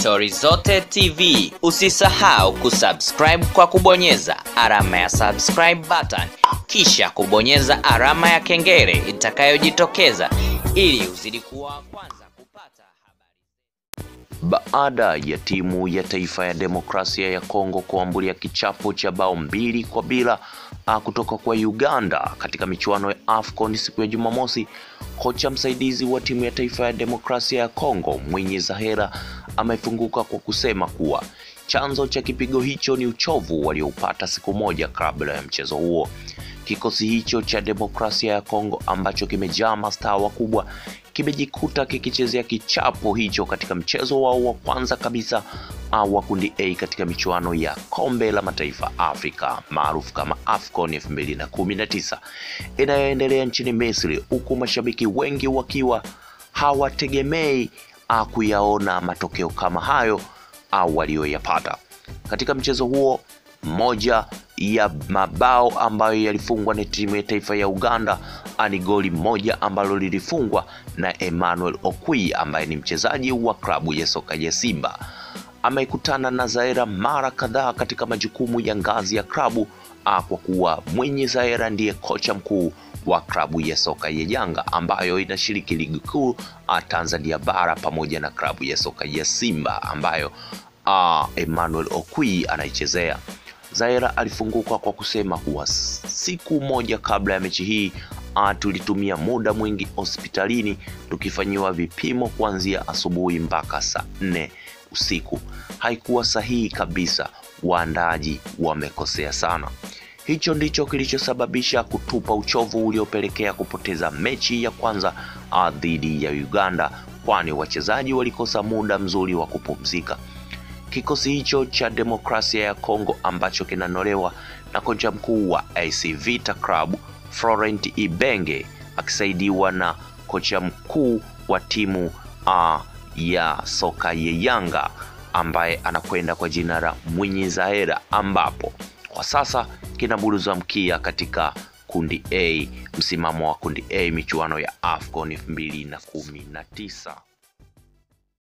Stori Zote TV. Usisahau kusubscribe kwa kubonyeza alama ya subscribe button, kisha kubonyeza alama ya kengele itakayojitokeza ili uzidi kuwa wa kwanza. Baada ya timu ya taifa ya demokrasia ya Kongo kuambulia kichapo cha bao mbili kwa bila ah, kutoka kwa Uganda katika michuano ya AFCON siku ya Jumamosi, kocha msaidizi wa timu ya taifa ya demokrasia ya Kongo Mwinyi Zahera amefunguka kwa kusema kuwa chanzo cha kipigo hicho ni uchovu walioupata siku moja kabla ya mchezo huo. Kikosi hicho cha demokrasia ya Kongo ambacho kimejaa mastaa wakubwa kimejikuta kikichezea kichapo hicho katika mchezo wao wa kwanza kabisa wa kundi A katika michuano ya kombe la mataifa Afrika maarufu kama AFCON 2019 inayoendelea nchini Misri, huku mashabiki wengi wakiwa hawategemei kuyaona matokeo kama hayo au walioyapata katika mchezo huo. Moja ya mabao ambayo yalifungwa na timu ya taifa ya Uganda ani goli moja ambalo lilifungwa na Emmanuel Okwi ambaye ni mchezaji wa klabu ya soka ya Simba. Amekutana na Zaera mara kadhaa katika majukumu ya ngazi ya klabu ah, kwa kuwa mwenye Zaera ndiye kocha mkuu wa klabu ya soka ya Yanga ambayo inashiriki ligi kuu ah, Tanzania bara pamoja na klabu ya soka ya Simba ambayo a, Emmanuel Okwi anaichezea. Zaera alifunguka kwa kusema kuwa siku moja kabla ya mechi hii uh, tulitumia muda mwingi hospitalini tukifanyiwa vipimo kuanzia asubuhi mpaka saa nne usiku. Haikuwa sahihi kabisa, waandaaji wamekosea sana. Hicho ndicho kilichosababisha kutupa uchovu uliopelekea kupoteza mechi ya kwanza uh, dhidi ya Uganda, kwani wachezaji walikosa muda mzuri wa kupumzika. Kikosi hicho cha demokrasia ya Kongo ambacho kinanolewa na kocha mkuu wa AC Vita Club Florent Ibenge akisaidiwa na kocha mkuu wa timu uh, ya soka ya Yanga ambaye anakwenda kwa jina la Mwinyi Zahera, ambapo kwa sasa kinaburuza mkia katika kundi A, msimamo wa kundi A michuano ya AFCON 2019.